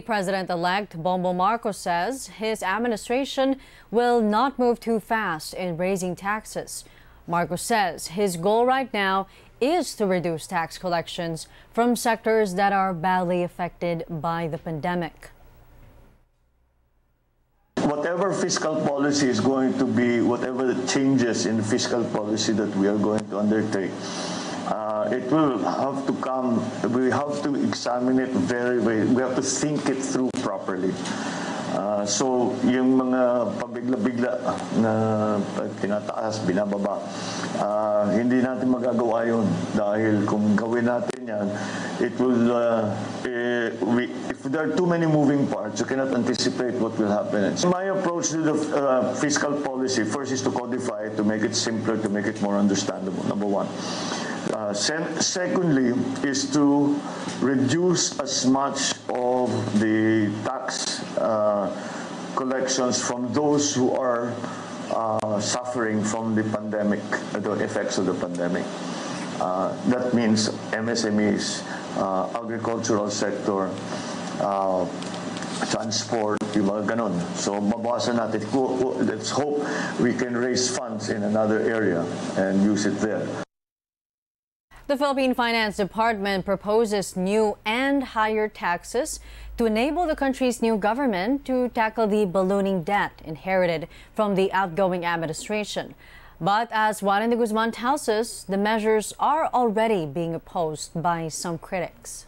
President-elect Bongbong Marcos says his administration will not move too fast in raising taxes. Marcos says his goal right now is to reduce tax collections from sectors that are badly affected by the pandemic. Whatever fiscal policy is going to be, whatever changes in fiscal policy that we are going to undertake, uh, it will have to come, we have to examine it very, very, we have to think it through properly. Uh, so, yung mga pabigla-bigla na tinataas, binababa, uh, hindi natin magagawa yun dahil kung gawin natin yan, it will, uh, eh, we, if there are too many moving parts, you cannot anticipate what will happen. So my approach to the uh, fiscal policy, first is to codify it, to make it simpler, to make it more understandable, number one. Uh, secondly, is to reduce as much of the tax uh, collections from those who are uh, suffering from the pandemic, the effects of the pandemic. Uh, that means MSMEs, uh, agricultural sector, uh, transport, yung. So natin. Let's hope we can raise funds in another area and use it there. The Philippine Finance Department proposes new and higher taxes to enable the country's new government to tackle the ballooning debt inherited from the outgoing administration. But as Warren de Guzman tells us, the measures are already being opposed by some critics.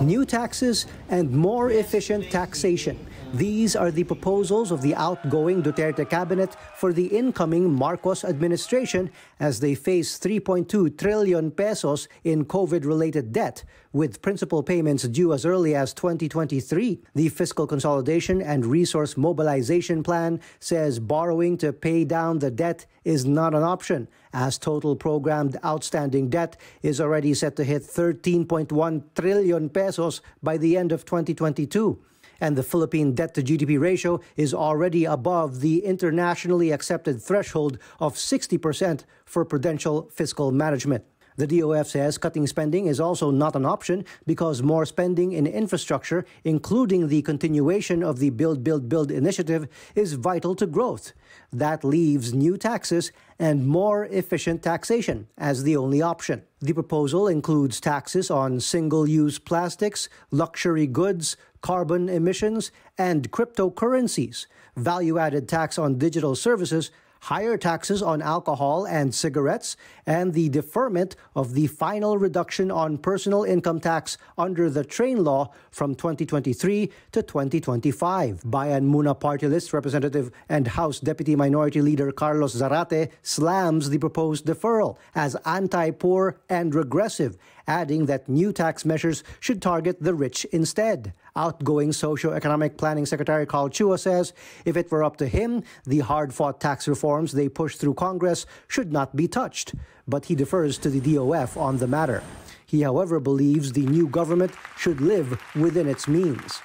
New taxes and more efficient taxation. These are the proposals of the outgoing Duterte cabinet for the incoming Marcos administration as they face 3.2 trillion pesos in COVID-related debt, with principal payments due as early as 2023. The Fiscal Consolidation and Resource Mobilization Plan says borrowing to pay down the debt is not an option, as total programmed outstanding debt is already set to hit 13.1 trillion pesos by the end of 2022 and the Philippine debt to GDP ratio is already above the internationally accepted threshold of 60% for prudential fiscal management. The DOF says cutting spending is also not an option because more spending in infrastructure, including the continuation of the Build, Build, Build initiative, is vital to growth. That leaves new taxes and more efficient taxation as the only option. The proposal includes taxes on single use plastics, luxury goods, carbon emissions, and cryptocurrencies, value added tax on digital services, higher taxes on alcohol and cigarettes, and the deferment of the final reduction on personal income tax under the TRAIN law from 2023 to 2025. Bayan Muna party list representative and House Deputy Minority Leader Carlos Zarate slams the proposed deferral as anti-poor and regressive, adding that new tax measures should target the rich instead. Outgoing Socio-Economic Planning Secretary Karl Chua says if it were up to him, the hard-fought tax reforms they pushed through Congress should not be touched. But he defers to the DOF on the matter. He, however, believes the new government should live within its means.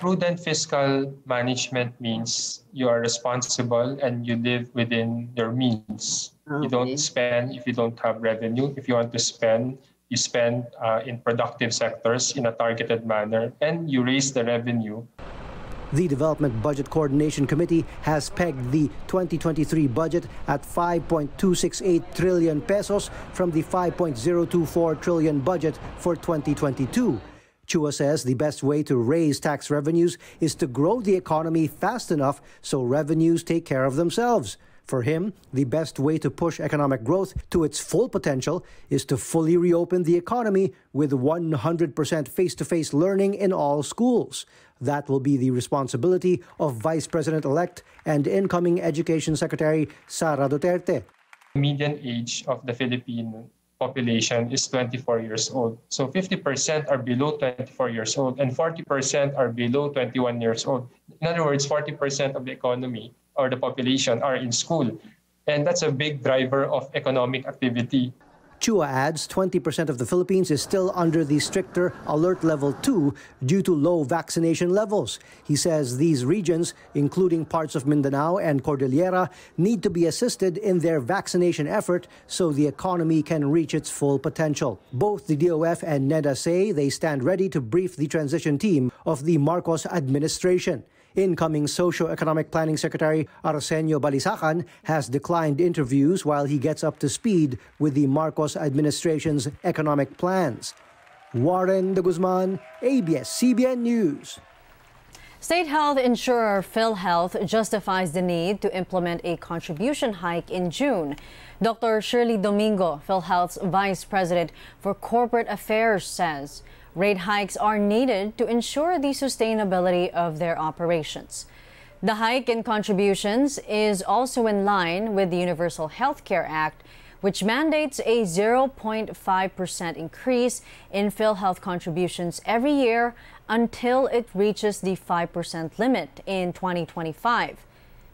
Prudent fiscal management means you are responsible and you live within your means. Okay. You don't spend if you don't have revenue. If you want to spend, you spend uh, in productive sectors in a targeted manner, and you raise the revenue. The Development Budget Coordination Committee has pegged the 2023 budget at 5.268 trillion pesos from the 5.024 trillion budget for 2022. Chua says the best way to raise tax revenues is to grow the economy fast enough so revenues take care of themselves. For him, the best way to push economic growth to its full potential is to fully reopen the economy with 100% face to face learning in all schools. That will be the responsibility of Vice President elect and incoming Education Secretary Sara Duterte. Median age of the Philippine population is 24 years old. So 50% are below 24 years old and 40% are below 21 years old. In other words, 40% of the economy or the population are in school. And that's a big driver of economic activity. Chua adds 20% of the Philippines is still under the stricter alert level 2 due to low vaccination levels. He says these regions, including parts of Mindanao and Cordillera, need to be assisted in their vaccination effort so the economy can reach its full potential. Both the DOF and NEDA say they stand ready to brief the transition team of the Marcos administration. Incoming Socio-Economic Planning Secretary Arsenio Balisacan has declined interviews while he gets up to speed with the Marcos administration's economic plans. Warren de Guzman, ABS-CBN News. State health insurer PhilHealth justifies the need to implement a contribution hike in June. Dr. Shirley Domingo, PhilHealth's Vice President for Corporate Affairs, says Rate hikes are needed to ensure the sustainability of their operations. The hike in contributions is also in line with the Universal Health Care Act, which mandates a 0.5% increase in PhilHealth contributions every year until it reaches the 5% limit in 2025.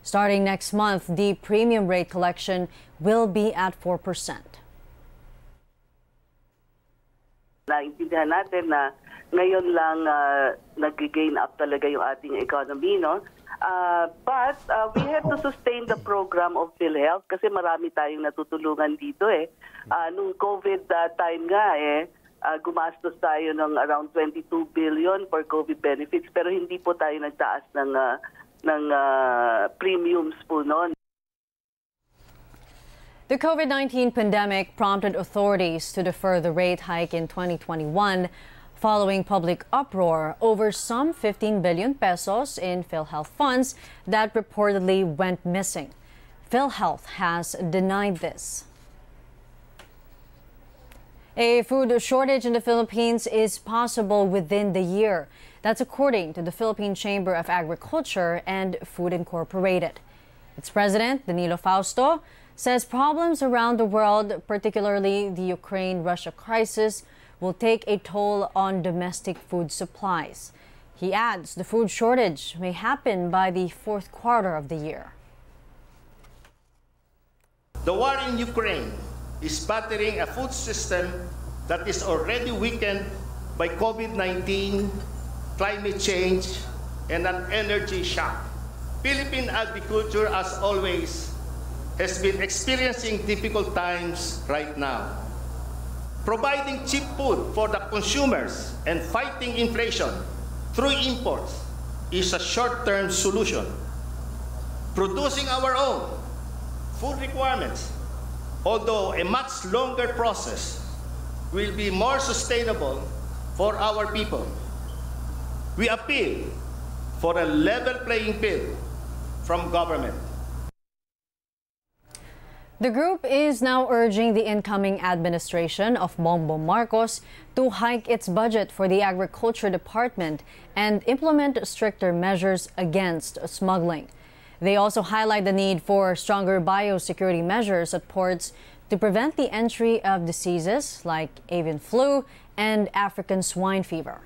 Starting next month, the premium rate collection will be at 4%. Naintindihan natin na ngayon lang uh, nag-gain up talaga yung ating economy, no? Uh, but uh, we have to sustain the program of PhilHealth kasi marami tayong natutulungan dito eh. Uh, nung COVID uh, time nga eh, uh, gumastos tayo ng around 22 billion for COVID benefits pero hindi po tayo nagtaas ng uh, ng uh, premiums po noon. The COVID 19 pandemic prompted authorities to defer the rate hike in 2021 following public uproar over some 15 billion pesos in PhilHealth funds that reportedly went missing. PhilHealth has denied this. A food shortage in the Philippines is possible within the year. That's according to the Philippine Chamber of Agriculture and Food Incorporated. Its president, Danilo Fausto, says problems around the world, particularly the Ukraine Russia crisis, will take a toll on domestic food supplies. He adds the food shortage may happen by the fourth quarter of the year. The war in Ukraine is battering a food system that is already weakened by COVID 19, climate change, and an energy shock. Philippine agriculture, as always, has been experiencing difficult times right now. Providing cheap food for the consumers and fighting inflation through imports is a short-term solution. Producing our own food requirements, although a much longer process, will be more sustainable for our people. We appeal for a level playing field from government. The group is now urging the incoming administration of Bongbong Marcos to hike its budget for the Agriculture Department and implement stricter measures against smuggling. They also highlight the need for stronger biosecurity measures at ports to prevent the entry of diseases like avian flu and African swine fever.